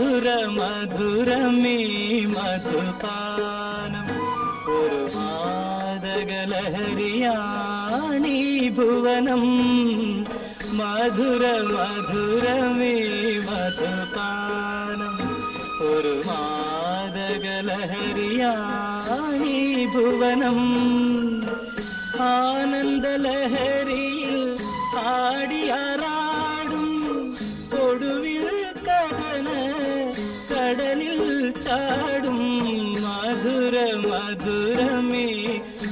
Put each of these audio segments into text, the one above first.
മധുരമേ മധുപാനം. ഒരു മാതകലഹരിയാണീ ഭുവനം. മധുര മധുരമേ മധുപാനം. ഒരു മാതകലഹരിയാണീ ഭുവനം. ആനന്ദലഹരിയിൽ ആടിയാറാടും കടലിൽ ചാടും മധുര മധുരമേ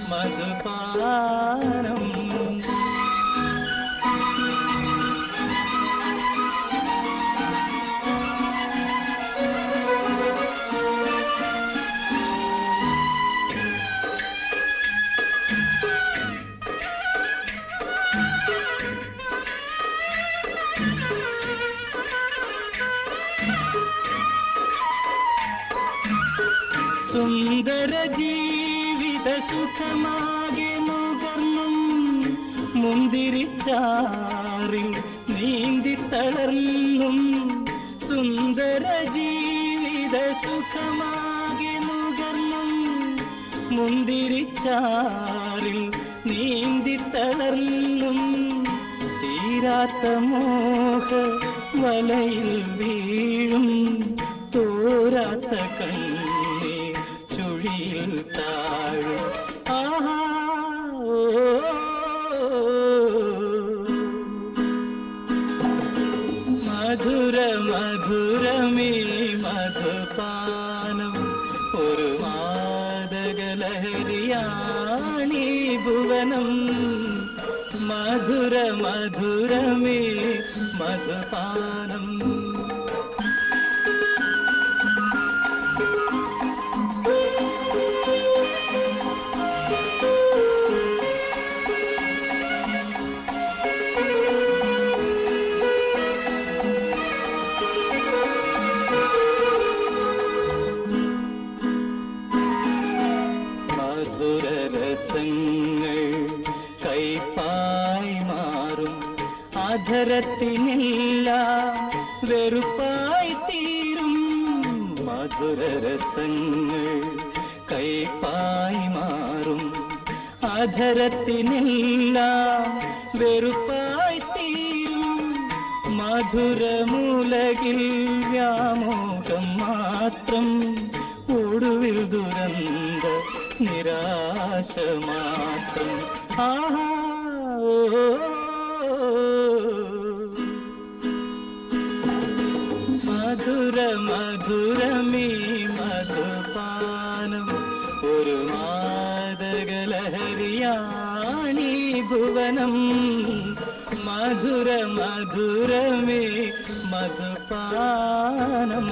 മധുപാനം സുന്ദര ജീവിത സുഖമാകെ നുകർന്നും മുന്തിരിച്ചാറിൽ നീന്തി തളർന്നും സുന്ദര ജീവിത സുഖമാകെ നുകർന്നും മുന്തിരിച്ചാറിൽ നീന്തി തളർന്നും തീരാത്ത മോഹ വലയിൽ വീഴും തോരാത്ത കണ്ണീ ചുഴിയിൽ താഴും ആഹാ ഓ, മധുര മധുരമേ മധുപാനം ഒരു മാതകലഹരിയാണീ ഭുവനം മധുര അധരത്തിനില്ല വെറുപ്പായി തീരും മധുരരസങ്ങൾ കൈപ്പായി മാറും. അധരത്തിനില്ല വെറുപ്പായി തീരും മധുരമൂലകിൽ വ്യാമോഹം മാത്രം ഒടുവിൽ ദുരന്ത നിരാശ മാത്രം. ആഹാ ഓ, മധുര മധുരമേ മധുപാനം ഒരു മാതകലഹരിയാണീ ഭുവനം മധുര മധുരമേ മധുപാനം